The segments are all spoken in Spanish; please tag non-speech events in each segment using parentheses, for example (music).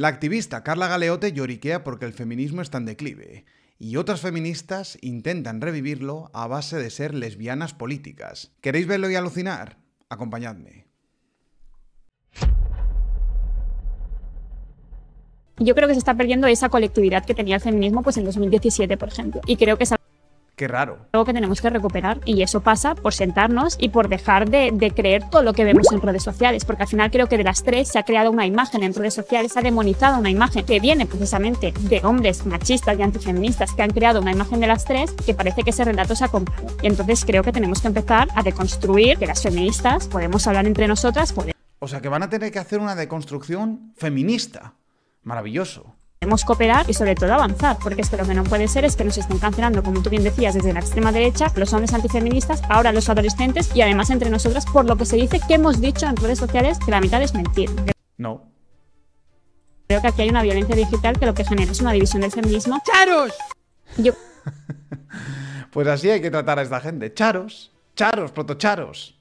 La activista Carla Galeote lloriquea porque el feminismo está en declive, y otras feministas intentan revivirlo a base de ser lesbianas políticas. ¿Queréis verlo y alucinar? Acompañadme. Yo creo que se está perdiendo esa colectividad que tenía el feminismo pues en 2017, por ejemplo. Y creo que Qué raro. algo que tenemos que recuperar. Y eso pasa por sentarnos y por dejar de, de, creer todo lo que vemos en redes sociales. Porque al final creo que de las tres se ha creado una imagen en redes sociales, se ha demonizado una imagen que viene precisamente de hombres machistas y antifeministas que han creado una imagen de las tres que parece que ese relato se ha comprado. Y entonces creo que tenemos que empezar a deconstruir que las feministas podemos hablar entre nosotras. Podemos... O sea que van a tener que hacer una deconstrucción feminista. Maravilloso. Podemos cooperar y sobre todo avanzar, porque es que lo que no puede ser es que nos estén cancelando, como tú bien decías, desde la extrema derecha, los hombres antifeministas, ahora los adolescentes y además entre nosotras por lo que se dice que hemos dicho en redes sociales que la mitad es mentir. No. Creo que aquí hay una violencia digital que lo que genera es una división del feminismo. ¡Charos! Yo... (laughs) pues así hay que tratar a esta gente. Charos, charos, protocharos.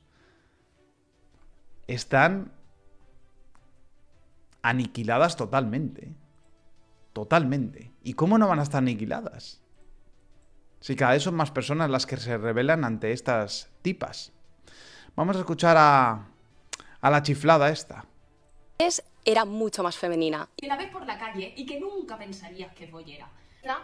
Están aniquiladas totalmente. Totalmente. ¿Y cómo no van a estar aniquiladas? Si cada vez son más personas las que se rebelan ante estas tipas. Vamos a escuchar a, a la chiflada esta. Era mucho más femenina. Y la ves por la calle y que nunca pensarías que es bollera.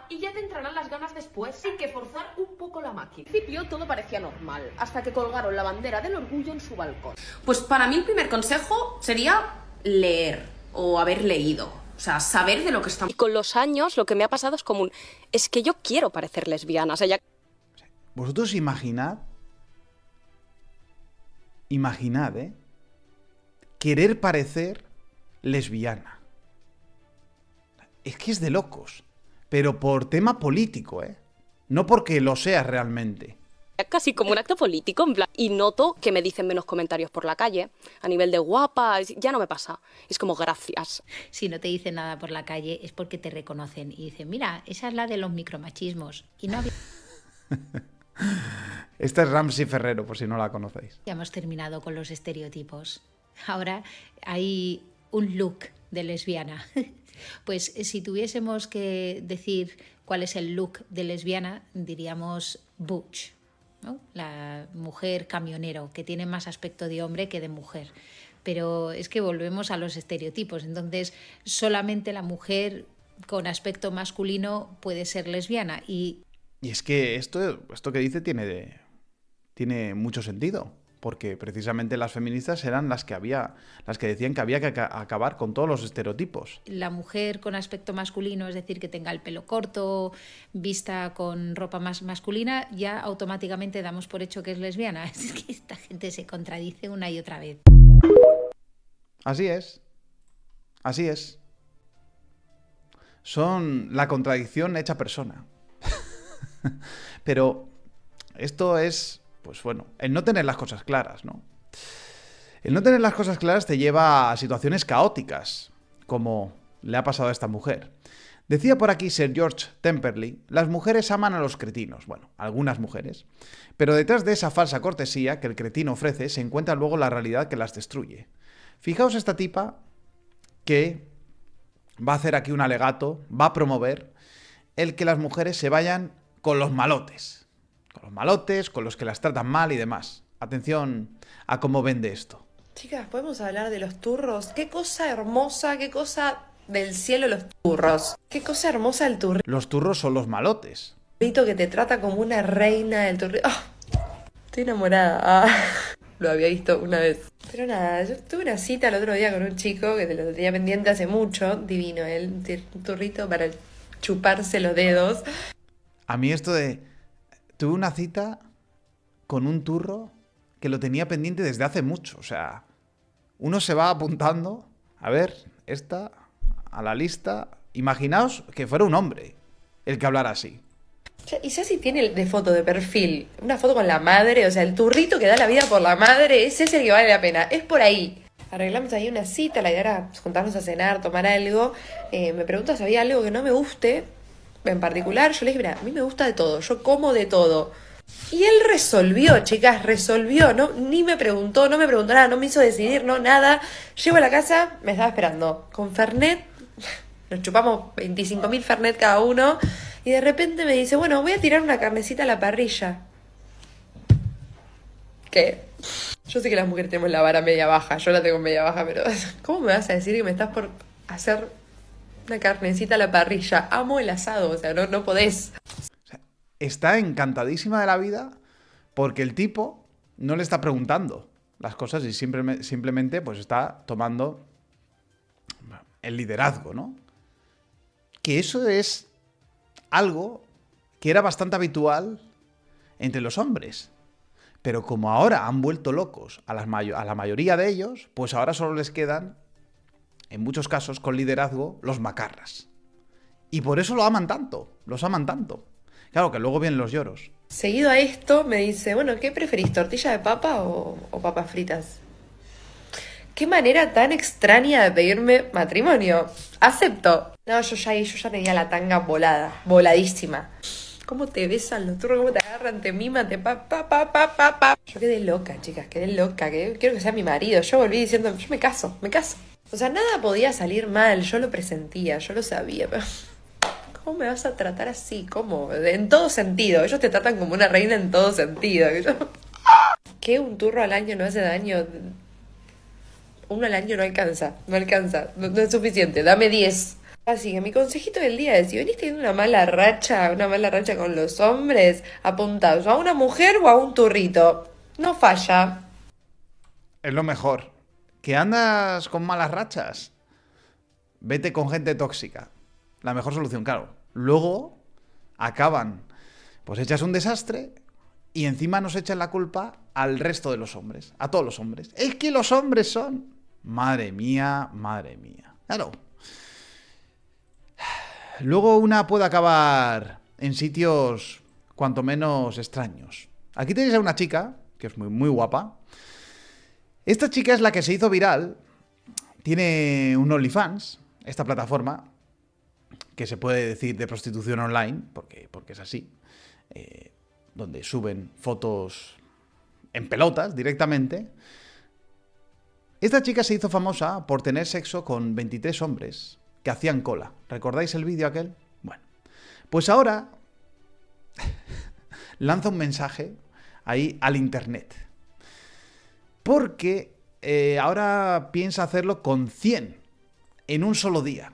Y ya te entrarán las ganas después sin que forzar un poco la máquina. Al principio todo parecía normal, hasta que colgaron la bandera del orgullo en su balcón. Pues para mí el primer consejo sería leer o haber leído. O sea, saber de lo que estamos... Y con los años lo que me ha pasado es como un... Es que yo quiero parecer lesbiana. O sea, ya... Vosotros imaginad... Imaginad, ¿eh? Querer parecer lesbiana. Es que es de locos. Pero por tema político, ¿eh? No porque lo seas realmente casi como un acto político, en plan, y noto que me dicen menos comentarios por la calle, a nivel de guapa, ya no me pasa. Es como gracias. Si no te dicen nada por la calle es porque te reconocen y dicen, mira, esa es la de los micromachismos. Y no (laughs) Esta es Ramsey Ferrero, por si no la conocéis. Ya hemos terminado con los estereotipos. Ahora hay un look de lesbiana. (laughs) Pues si tuviésemos que decir cuál es el look de lesbiana, diríamos butch. La mujer camionero, que tiene más aspecto de hombre que de mujer. Pero es que volvemos a los estereotipos, entonces solamente la mujer con aspecto masculino puede ser lesbiana. Y, y es que esto, esto que dice tiene, de, tiene mucho sentido porque precisamente las feministas eran las que había las que decían que había que acabar con todos los estereotipos. La mujer con aspecto masculino, es decir, que tenga el pelo corto, vista con ropa más masculina, ya automáticamente damos por hecho que es lesbiana. (laughs) Es que esta gente se contradice una y otra vez. Así es. Así es. Son la contradicción hecha persona. (laughs) Pero esto es pues bueno, el no tener las cosas claras, ¿no? El no tener las cosas claras te lleva a situaciones caóticas, como le ha pasado a esta mujer. Decía por aquí Sir George Temperley, las mujeres aman a los cretinos, bueno, algunas mujeres, pero detrás de esa falsa cortesía que el cretino ofrece se encuentra luego la realidad que las destruye. Fijaos esta tipa que va a hacer aquí un alegato, va a promover el que las mujeres se vayan con los malotes los malotes, con los que las tratan mal y demás. Atención a cómo vende esto. Chicas, podemos hablar de los turros. Qué cosa hermosa, qué cosa del cielo los turros. Qué cosa hermosa el turrito. Los turros son los malotes. que te trata como una reina del turrito. ¡Ah! estoy enamorada. Ah, (laughs) lo había visto una vez. Pero nada, yo tuve una cita el otro día con un chico que te lo tenía pendiente hace mucho. Divino, él, un turrito para chuparse los dedos. A mí esto de tuve una cita con un turro que lo tenía pendiente desde hace mucho. O sea, uno se va apuntando, a ver, esta, a la lista. Imaginaos que fuera un hombre el que hablara así. Y si tiene de foto de perfil una foto con la madre, o sea, el turrito que da la vida por la madre, ese es el que vale la pena. Es por ahí. Arreglamos ahí una cita, la idea era juntarnos a cenar, tomar algo. Eh, me pregunta si había algo que no me guste en particular, yo le dije, mira, a mí me gusta de todo, yo como de todo. Y él resolvió, chicas, resolvió, no, ni me preguntó, no me preguntó nada, no me hizo decidir, no, nada. Llego a la casa, me estaba esperando, con Fernet, (laughs) Nos chupamos 25.000 Fernet cada uno. Y de repente me dice, bueno, voy a tirar una carnecita a la parrilla. ¿Qué? Yo sé que las mujeres tenemos la vara media baja, yo la tengo media baja, pero (laughs) ¿cómo me vas a decir que me estás por hacer una carnecita a la parrilla? Amo el asado, o sea, no, no podés. Está encantadísima de la vida porque el tipo no le está preguntando las cosas y simple- simplemente pues está tomando el liderazgo, ¿no? Que eso es algo que era bastante habitual entre los hombres. Pero como ahora han vuelto locos a, a la mayoría de ellos, pues ahora solo les quedan, en muchos casos, con liderazgo, los macarras. Y por eso lo aman tanto, los aman tanto. Claro que luego vienen los lloros. Seguido a esto me dice, bueno, ¿qué preferís, tortilla de papa o, papas fritas? Qué manera tan extraña de pedirme matrimonio. Acepto. No, yo ya, yo ya tenía la tanga volada, voladísima. ¿Cómo te besan los turros? ¿Cómo te agarran? Te miman, te pa, pa, pa, pa, pa, pa. Yo quedé loca, chicas, quedé loca. Que quiero que sea mi marido. Yo volví diciendo, yo me caso, me caso. O sea, nada podía salir mal. Yo lo presentía, yo lo sabía. ¿Cómo me vas a tratar así? ¿Cómo? En todo sentido. Ellos te tratan como una reina en todo sentido. (laughs) ¿Qué? ¿Un turro al año no hace daño? Uno al año no alcanza. No alcanza. No, es suficiente. Dame 10. Así que mi consejito del día es, si venís teniendo una mala racha, una mala racha con los hombres, apuntaos a una mujer o a un turrito. No falla. Es lo mejor. Que andas con malas rachas. Vete con gente tóxica. La mejor solución, claro. Luego acaban. Pues echas un desastre y encima nos echan la culpa al resto de los hombres. A todos los hombres. Es que los hombres son. Madre mía, madre mía. Claro. Luego una puede acabar en sitios cuanto menos extraños. Aquí tenéis a una chica, que es muy, muy guapa. Esta chica es la que se hizo viral. Tiene un OnlyFans, esta plataforma, que se puede decir de prostitución online, porque, porque es así, eh, donde suben fotos en pelotas directamente. Esta chica se hizo famosa por tener sexo con 23 hombres que hacían cola. ¿Recordáis el vídeo aquel? Bueno, pues ahora (laughs) lanza un mensaje ahí al internet. Porque eh, ahora piensa hacerlo con 100 en un solo día.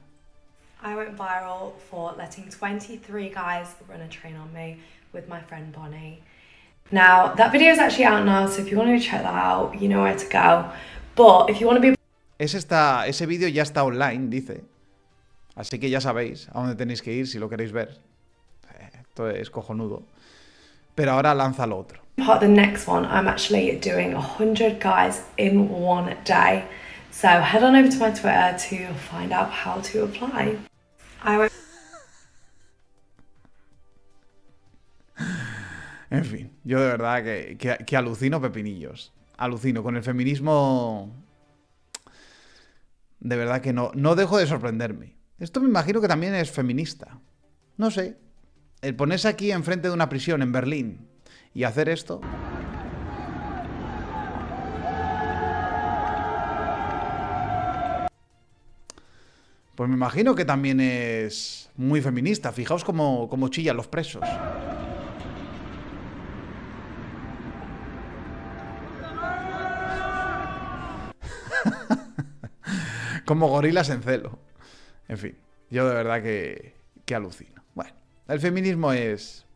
I went viral for letting 23 guys run a train on me with my friend Bonnie. Now, that video is actually out now, so if you want to check that out, you know where to go. But if you want to be Es esta, ese vídeo ya está online, dice. Así que ya sabéis a dónde tenéis que ir si lo queréis ver. Eh, Esto es cojonudo. Pero ahora lanza lo otro. Part of the next one, I'm actually doing 100 guys in one day. So head on over to my Twitter to find out how to apply. I (laughs) En fin, yo de verdad que, que- que alucino pepinillos. Alucino. Con el feminismo. De verdad que no, no dejo de sorprenderme. Esto me imagino que también es feminista. No sé. El ponerse aquí enfrente de una prisión en Berlín y hacer esto. Pues me imagino que también es muy feminista. Fijaos cómo, cómo chillan los presos. (laughs) Como gorilas en celo. En fin, yo de verdad que, que alucino. Bueno, el feminismo es,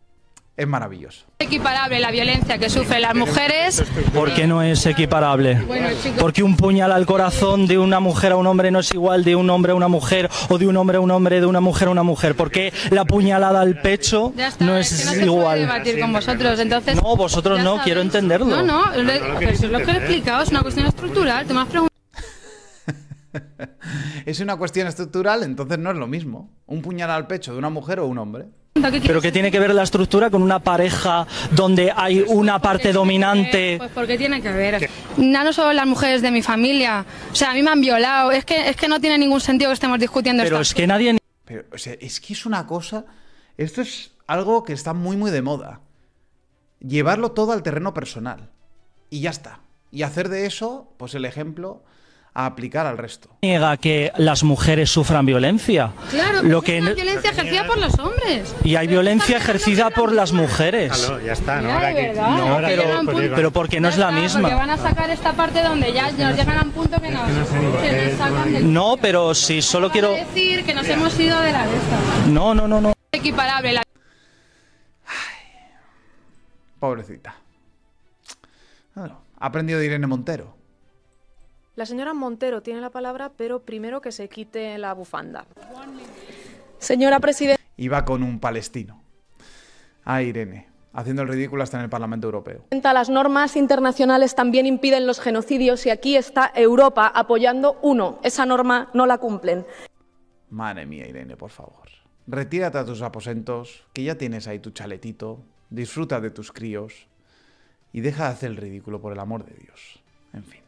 es maravilloso. equiparable la violencia que sufren las mujeres. ¿Por qué no es equiparable? Porque un puñal al corazón de una mujer a un hombre no es igual de un hombre a una mujer o de un hombre a un hombre, de una mujer a una mujer. Porque la puñalada al pecho Ya está, no es es que no se puede igual. debatir con vosotros, entonces. No, vosotros no, sabes. quiero entenderlo. No, no, pero eso es lo que he explicado, es una cuestión estructural. Te me has preguntado (laughs) Es una cuestión estructural, entonces no es lo mismo. Un puñal al pecho de una mujer o un hombre. Qué Pero que tiene que ver la estructura con una pareja donde hay una parte dominante. Pues porque tiene que ver. Ya no solo las mujeres de mi familia. O sea, a mí me han violado. Es que, es que no tiene ningún sentido que estemos discutiendo Pero estas es que nadie Pero, o sea, es que es una cosa. Esto es algo que está muy, muy de moda. Llevarlo todo al terreno personal. Y ya está. Y hacer de eso, pues el ejemplo a aplicar al resto. niega que las mujeres sufran violencia. Claro, Lo es que una no- violencia ejercida por los hombres. y hay violencia ejercida por las mujeres. Claro, ya está, ¿no? Ahora que- verdad. No, Que pero, un punto- pero porque no es la está, Porque misma. van a sacar esta parte donde ya nos llegan a un punto que nos, que nos sacan del... No, pero si solo quiero... Decir que nos hemos ido de la de esta. No, no, no, no. Equiparable. La... Pobrecita. Bueno, ha aprendido de Irene Montero. La señora Montero tiene la palabra, pero primero que se quite la bufanda. Señora presidenta. Iba con un palestino. A Irene, haciendo el ridículo hasta en el Parlamento Europeo. Las normas internacionales también impiden los genocidios y aquí está Europa apoyando uno. Esa norma no la cumplen. Madre mía, Irene, por favor. Retírate a tus aposentos, que ya tienes ahí tu chaletito, disfruta de tus críos y deja de hacer el ridículo por el amor de Dios. En fin.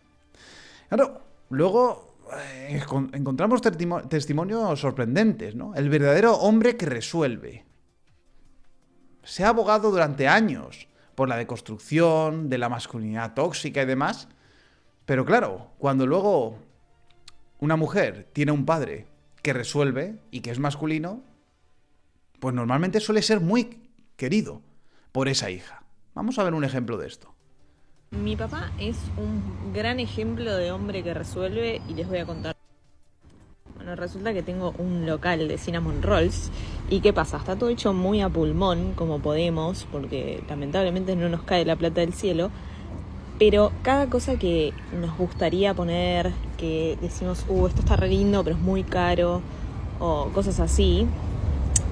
Claro, luego eh, con- encontramos testimonios sorprendentes, ¿no? El verdadero hombre que resuelve. Se ha abogado durante años por la deconstrucción de la masculinidad tóxica y demás, pero claro, cuando luego una mujer tiene un padre que resuelve y que es masculino, pues normalmente suele ser muy querido por esa hija. Vamos a ver un ejemplo de esto. Mi papá es un gran ejemplo de hombre que resuelve y les voy a contar. Bueno, resulta que tengo un local de cinnamon rolls y ¿qué pasa? Está todo hecho muy a pulmón, como podemos, porque lamentablemente no nos cae la plata del cielo. Pero cada cosa que nos gustaría poner, que decimos, uh, esto está re lindo, pero es muy caro, o cosas así,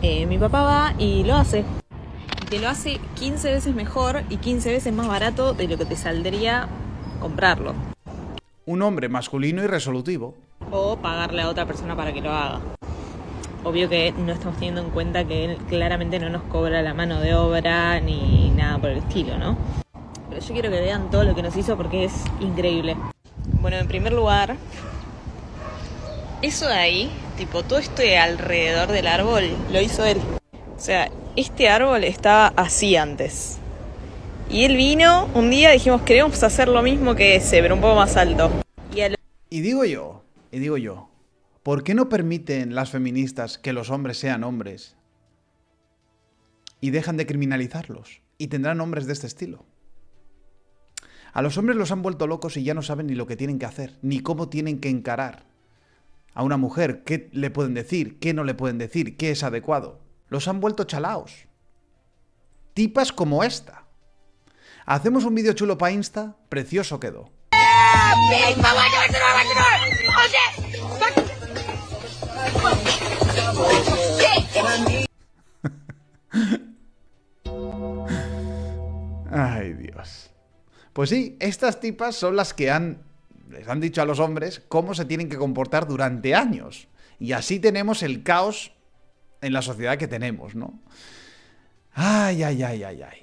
eh, mi papá va y lo hace. Te lo hace 15 veces mejor y 15 veces más barato de lo que te saldría comprarlo. Un hombre masculino y resolutivo. O pagarle a otra persona para que lo haga. Obvio que no estamos teniendo en cuenta que él claramente no nos cobra la mano de obra ni nada por el estilo, ¿no? Pero yo quiero que vean todo lo que nos hizo porque es increíble. Bueno, en primer lugar, eso de ahí, tipo todo esto de alrededor del árbol, lo hizo él. O sea, este árbol estaba así antes. Y él vino un día, dijimos, queremos hacer lo mismo que ese, pero un poco más alto. Y Y digo yo, y digo yo, ¿por qué no permiten las feministas que los hombres sean hombres? Y dejan de criminalizarlos. Y tendrán hombres de este estilo. A los hombres los han vuelto locos y ya no saben ni lo que tienen que hacer, ni cómo tienen que encarar a una mujer, qué le pueden decir, qué no le pueden decir, qué es adecuado. Los han vuelto chalaos. Tipas como esta. Hacemos un vídeo chulo para Insta, precioso quedó. (laughs) Ay, Dios. Pues sí, estas tipas son las que han les han dicho a los hombres cómo se tienen que comportar durante años. Y así tenemos el caos en la sociedad que tenemos, ¿no? Ay, ay, ay, ay, ay.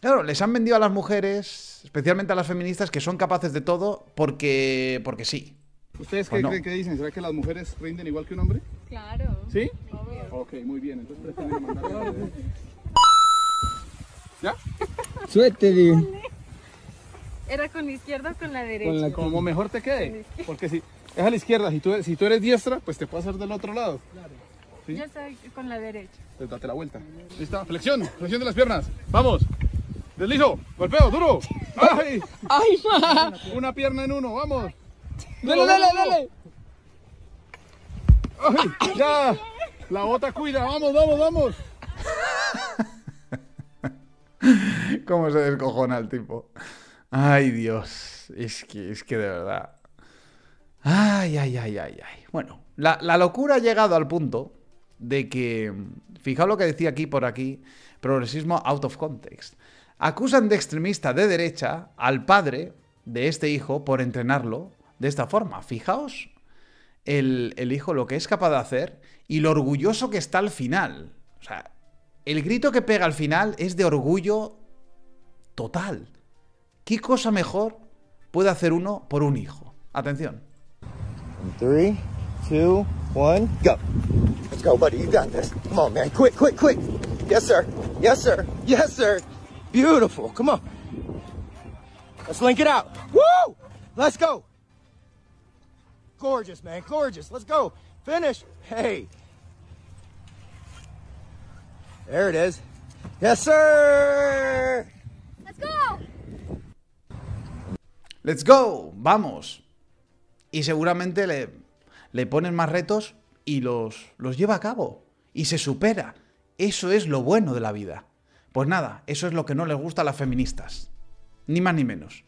Claro, les han vendido a las mujeres, especialmente a las feministas, que son capaces de todo porque, porque sí. ¿Ustedes ¿O qué no? creen que dicen? ¿Será que las mujeres rinden igual que un hombre? Claro. ¿Sí? Ok, muy bien. Entonces pretenden (laughs) mandar... ¿Ya? Suétete. ¿Era con la izquierda o con la derecha? Con la- como mejor te quede. Porque si es a la izquierda, si tú, si tú eres diestra, pues te puedes hacer del otro lado. ¿Sí? Yo soy con la derecha. Entonces date la vuelta. ¿Lista? Flexión, flexión de las piernas. Vamos. Deslizo, golpeo, duro. ¡Ay! ¡Ay, ma! Una pierna en uno, vamos. Dale, Duro, dale, dale. ¡Ay! ¡Ya! La bota cuida, vamos, vamos, vamos. ¿Cómo se descojona el tipo? Ay, Dios. Es que, es que de verdad. Ay, ay, ay, ay, ay. Bueno, la, la locura ha llegado al punto de que. Fijaos lo que decía aquí por aquí. Progresismo out of context. Acusan de extremista de derecha al padre de este hijo por entrenarlo de esta forma. Fijaos el, el hijo lo que es capaz de hacer y lo orgulloso que está al final. O sea, el grito que pega al final es de orgullo total. ¿Qué cosa mejor puede hacer uno por un hijo? Atención. Three, two, one, go. Let's go, buddy. You got this. Come on, man. Quick, quick, quick. Yes, sir. Yes, sir. Yes, sir. Beautiful. Come on. Let's link it out. Woo! Let's go. Gorgeous, man. Gorgeous. Let's go. Finish. Hey. There it is. Yes, sir. Let's go. Let's go, vamos. Y seguramente le, le ponen más retos y los, los lleva a cabo. Y se supera. Eso es lo bueno de la vida. Pues nada, eso es lo que no les gusta a las feministas. Ni más ni menos.